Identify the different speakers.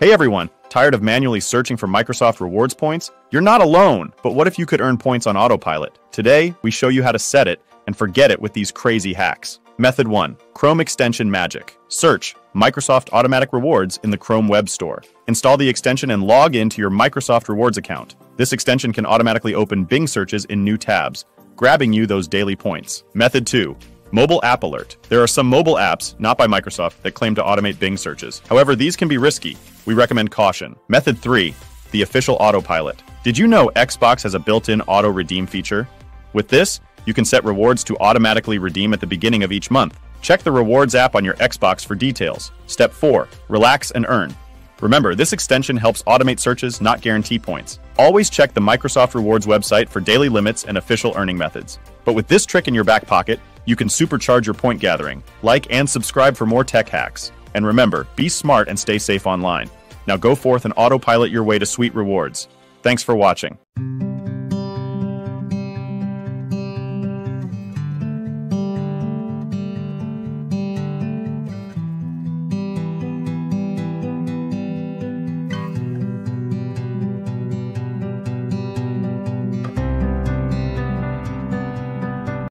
Speaker 1: Hey everyone, tired of manually searching for Microsoft rewards points? You're not alone, but what if you could earn points on autopilot? Today, we show you how to set it and forget it with these crazy hacks. Method 1. Chrome Extension Magic. Search Microsoft Automatic Rewards in the Chrome Web Store. Install the extension and log into your Microsoft Rewards account. This extension can automatically open Bing searches in new tabs, grabbing you those daily points. Method 2. Mobile App Alert. There are some mobile apps, not by Microsoft, that claim to automate Bing searches. However, these can be risky. We recommend caution. Method 3. The official autopilot. Did you know Xbox has a built-in auto redeem feature? With this, you can set rewards to automatically redeem at the beginning of each month. Check the rewards app on your Xbox for details. Step 4. Relax and earn. Remember, this extension helps automate searches, not guarantee points. Always check the Microsoft Rewards website for daily limits and official earning methods. But with this trick in your back pocket, you can supercharge your point gathering. Like and subscribe for more tech hacks. And remember, be smart and stay safe online. Now go forth and autopilot your way to sweet rewards. Thanks for watching.